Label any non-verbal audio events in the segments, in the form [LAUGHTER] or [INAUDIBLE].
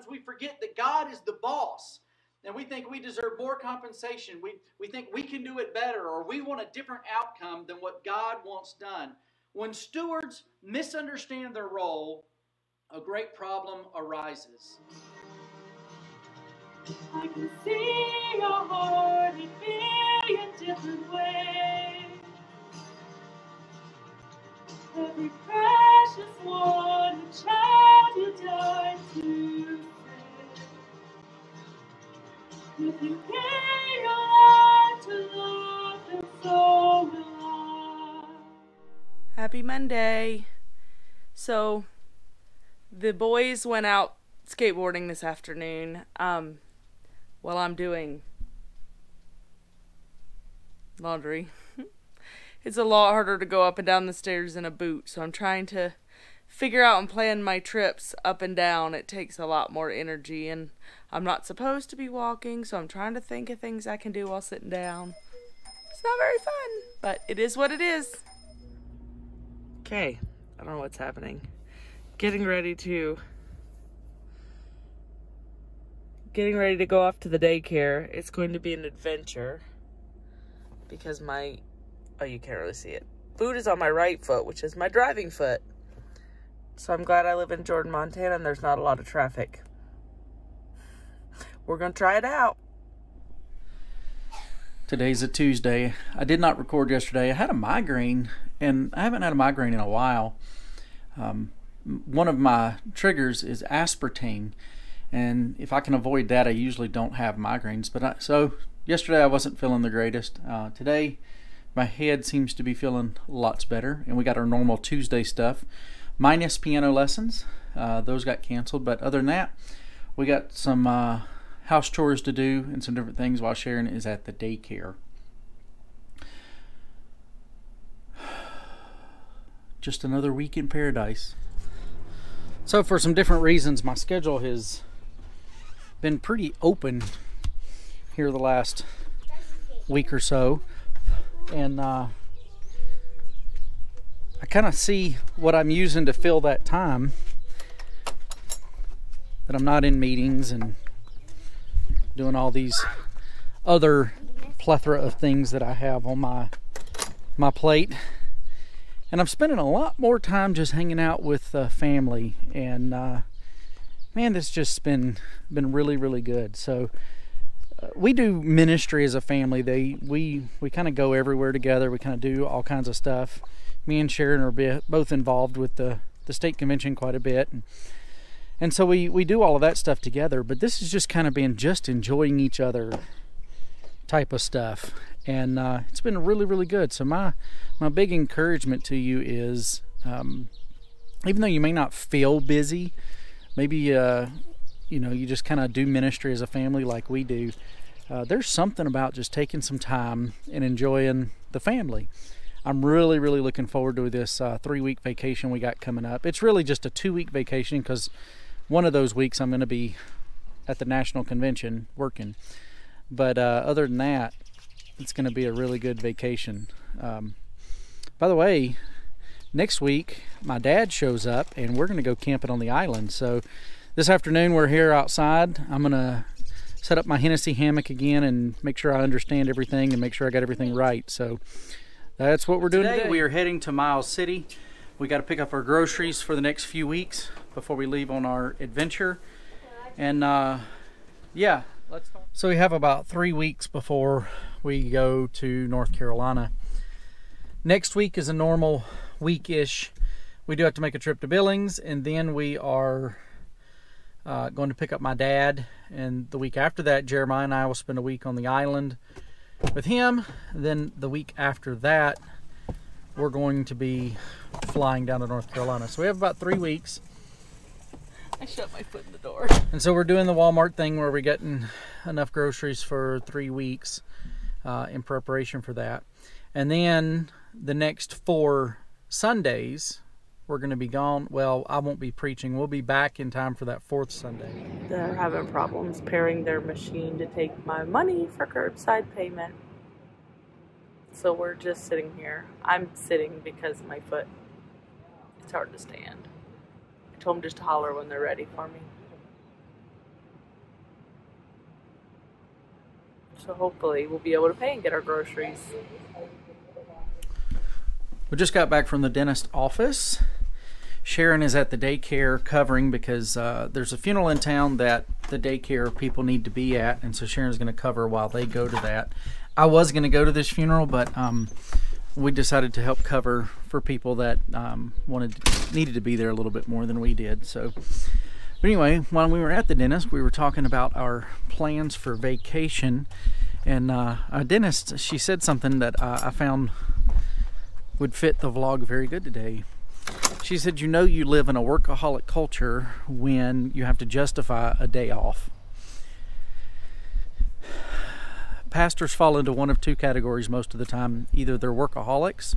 times we forget that God is the boss. And we think we deserve more compensation. We, we think we can do it better, or we want a different outcome than what God wants done. When stewards misunderstand their role, a great problem arises. I can see your heart in different. Every precious one, a child you died to Happy Monday. So, the boys went out skateboarding this afternoon um, while I'm doing laundry. [LAUGHS] it's a lot harder to go up and down the stairs in a boot, so I'm trying to figure out and plan my trips up and down. It takes a lot more energy, and I'm not supposed to be walking, so I'm trying to think of things I can do while sitting down. It's not very fun, but it is what it is. Okay, I don't know what's happening. Getting ready to getting ready to go off to the daycare. It's going to be an adventure because my oh you can't really see it. Boot is on my right foot, which is my driving foot. So I'm glad I live in Jordan, Montana and there's not a lot of traffic. We're going to try it out. Today's a Tuesday. I did not record yesterday. I had a migraine, and I haven't had a migraine in a while. Um, one of my triggers is aspartame, and if I can avoid that, I usually don't have migraines. But I, so yesterday I wasn't feeling the greatest. Uh, today, my head seems to be feeling lots better, and we got our normal Tuesday stuff, minus piano lessons. Uh, those got canceled, but other than that, we got some uh, house chores to do and some different things while Sharon is at the daycare. [SIGHS] Just another week in paradise. So, for some different reasons, my schedule has been pretty open here the last week or so. And uh, I kind of see what I'm using to fill that time that I'm not in meetings and doing all these other plethora of things that I have on my my plate. And I'm spending a lot more time just hanging out with uh, family and uh, man, this just been been really really good. So uh, we do ministry as a family. They we we kind of go everywhere together. We kind of do all kinds of stuff. Me and Sharon are both involved with the the state convention quite a bit. And, and so we we do all of that stuff together but this is just kind of being just enjoying each other type of stuff. And uh, it's been really really good. So my my big encouragement to you is um, even though you may not feel busy maybe uh, you know you just kind of do ministry as a family like we do uh, there's something about just taking some time and enjoying the family I'm really, really looking forward to this uh, three week vacation we got coming up. It's really just a two week vacation because one of those weeks I'm going to be at the national convention working. But uh, other than that, it's going to be a really good vacation. Um, by the way, next week my dad shows up and we're going to go camping on the island. So this afternoon we're here outside. I'm going to set up my Hennessy hammock again and make sure I understand everything and make sure I got everything right. So that's what we're doing today. today. We are heading to Miles City. We got to pick up our groceries for the next few weeks before we leave on our adventure. And uh, yeah, let's talk. So we have about three weeks before we go to North Carolina. Next week is a normal week-ish. We do have to make a trip to Billings, and then we are uh, going to pick up my dad. And the week after that, Jeremiah and I will spend a week on the island with him. Then the week after that, we're going to be flying down to North Carolina. So we have about three weeks. I shut my foot in the door. And so we're doing the Walmart thing where we're getting enough groceries for three weeks uh, in preparation for that. And then the next four Sundays, we're going to be gone. Well, I won't be preaching. We'll be back in time for that fourth Sunday. They're having problems pairing their machine to take my money for curbside payment. So we're just sitting here. I'm sitting because my foot, it's hard to stand. I told them just to holler when they're ready for me. So hopefully we'll be able to pay and get our groceries. We just got back from the dentist office. Sharon is at the daycare covering because uh, there's a funeral in town that the daycare people need to be at, and so Sharon's going to cover while they go to that. I was going to go to this funeral, but um, we decided to help cover for people that um, wanted needed to be there a little bit more than we did. So, but anyway, while we were at the dentist, we were talking about our plans for vacation, and uh, our dentist she said something that uh, I found would fit the vlog very good today. She said, You know, you live in a workaholic culture when you have to justify a day off. Pastors fall into one of two categories most of the time either they're workaholics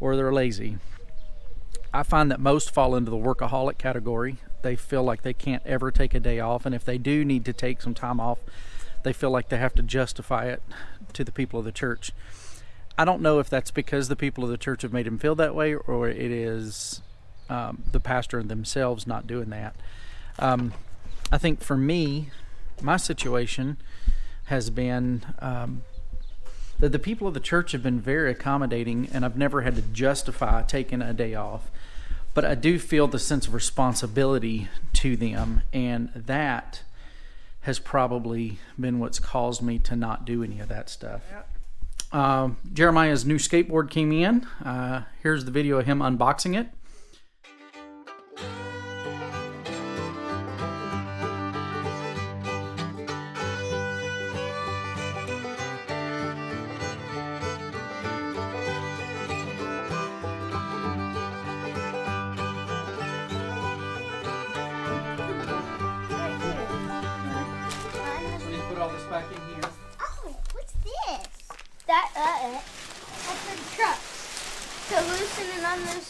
or they're lazy. I find that most fall into the workaholic category. They feel like they can't ever take a day off, and if they do need to take some time off, they feel like they have to justify it to the people of the church. I don't know if that's because the people of the church have made him feel that way, or it is um, the pastor themselves not doing that. Um, I think for me, my situation has been um, that the people of the church have been very accommodating, and I've never had to justify taking a day off. But I do feel the sense of responsibility to them, and that has probably been what's caused me to not do any of that stuff. Um, Jeremiah's new skateboard came in. Uh, here's the video of him unboxing it.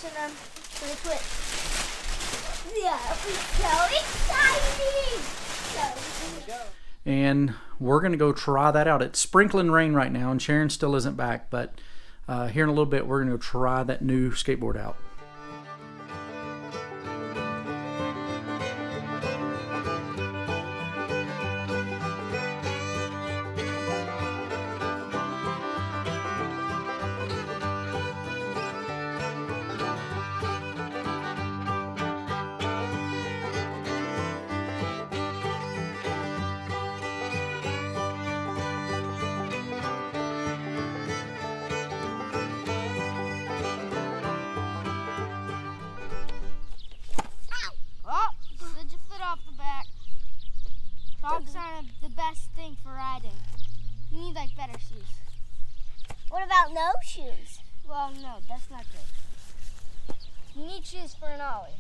And for the twist. Yeah, so exciting! So, and we're going to go try that out. It's sprinkling rain right now, and Sharon still isn't back, but uh, here in a little bit, we're going to try that new skateboard out. About no shoes? Well, no, that's not good. You need shoes for an ollie.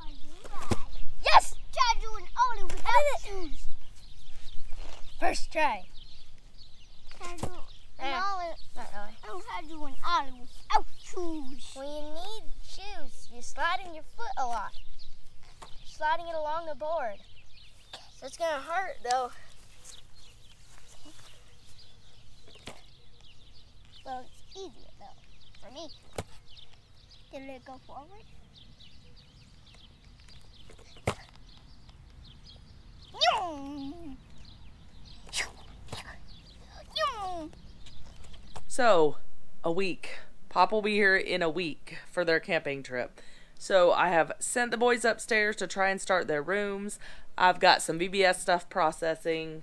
I do that. Yes! Try doing ollie without [LAUGHS] shoes. First try. Try doing an eh, ollie. Not ollie. I don't try doing ollie without shoes. Well, you need shoes. You're sliding your foot a lot. You're sliding it along the board. So it's gonna hurt though. Well, it's easier though, for me. Did it go forward? So, a week. Pop will be here in a week for their camping trip. So, I have sent the boys upstairs to try and start their rooms. I've got some VBS stuff processing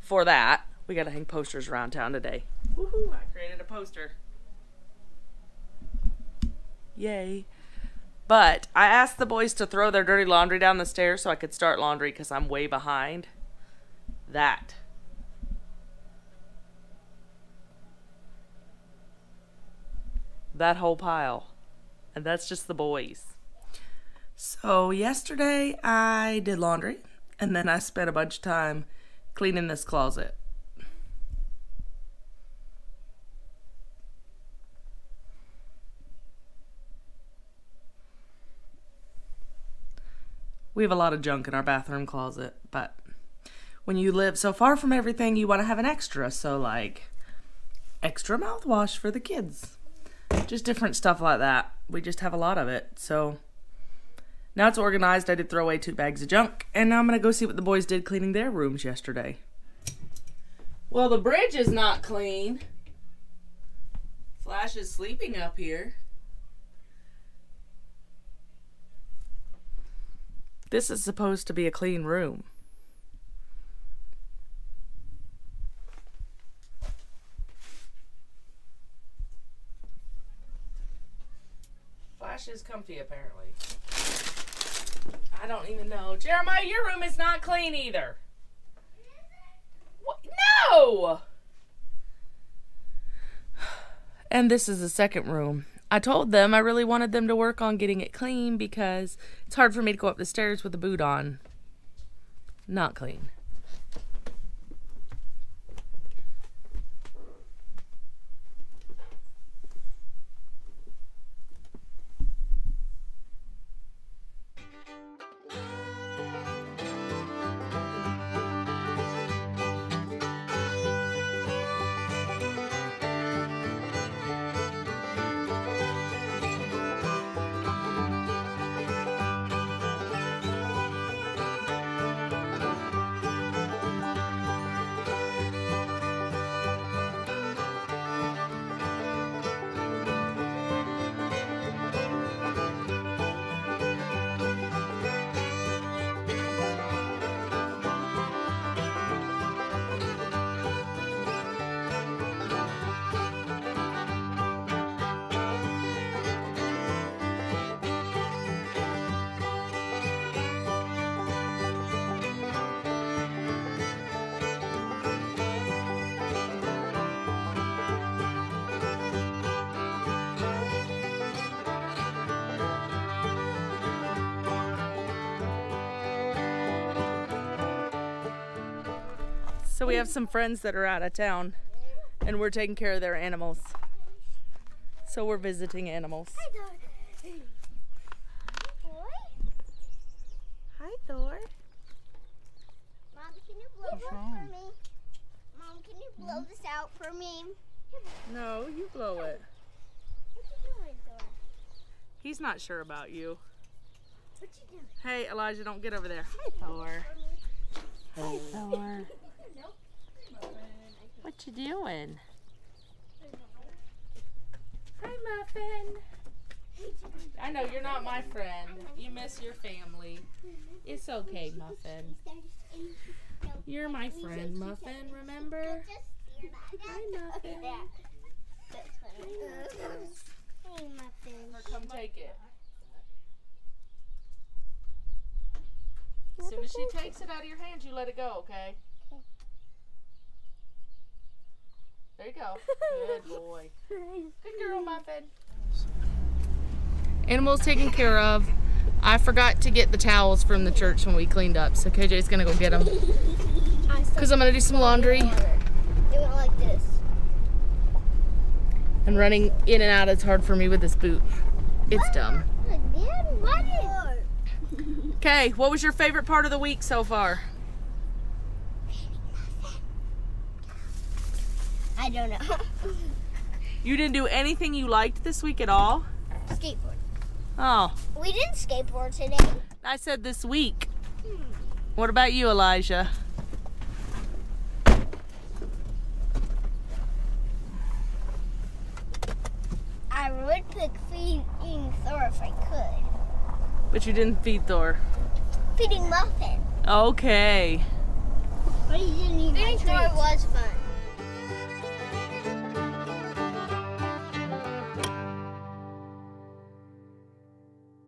for that. We got to hang posters around town today. Woohoo! I created a poster. Yay. But I asked the boys to throw their dirty laundry down the stairs so I could start laundry because I'm way behind. That. That whole pile. And that's just the boys. So, yesterday I did laundry and then I spent a bunch of time cleaning this closet. We have a lot of junk in our bathroom closet, but when you live so far from everything, you want to have an extra. So, like, extra mouthwash for the kids. Just different stuff like that. We just have a lot of it. So, now it's organized. I did throw away two bags of junk, and now I'm going to go see what the boys did cleaning their rooms yesterday. Well, the bridge is not clean. Flash is sleeping up here. This is supposed to be a clean room. Flash is comfy apparently. I don't even know. Jeremiah, your room is not clean either. What? No! And this is the second room. I told them I really wanted them to work on getting it clean because it's hard for me to go up the stairs with a boot on. Not clean. So we have some friends that are out of town and we're taking care of their animals. So we're visiting animals. Hi Thor. Hi, Thor. Mom, can you blow this for me? Mom, can you blow hmm? this out for me? No, you blow it. What you doing, Thor? He's not sure about you. What you doing? Hey Elijah, don't get over there. Hi Thor. Hey Thor. What you doing? Hi Muffin. I know you're not my friend. You miss your family. It's okay, Muffin. You're my friend, Muffin, remember? Hi, Muffin. Hey, Muffin. Come take it. As soon as she takes it out of your hands, you let it go, okay? There you go. [LAUGHS] Good boy. Good girl, Muffin. Animals taken care of. I forgot to get the towels from the church when we cleaned up, so KJ's gonna go get them. Because I'm gonna do some laundry. Do it like this. And running in and out is hard for me with this boot. It's dumb. Okay, what was your favorite part of the week so far? I don't know. [LAUGHS] You didn't do anything you liked this week at all? Skateboard. Oh, We didn't skateboard today. I said this week. Hmm. What about you, Elijah? I would pick feeding Thor if I could. But you didn't feed Thor. Feeding Muffin. Okay. But he didn't eat Feeding Thor was fun.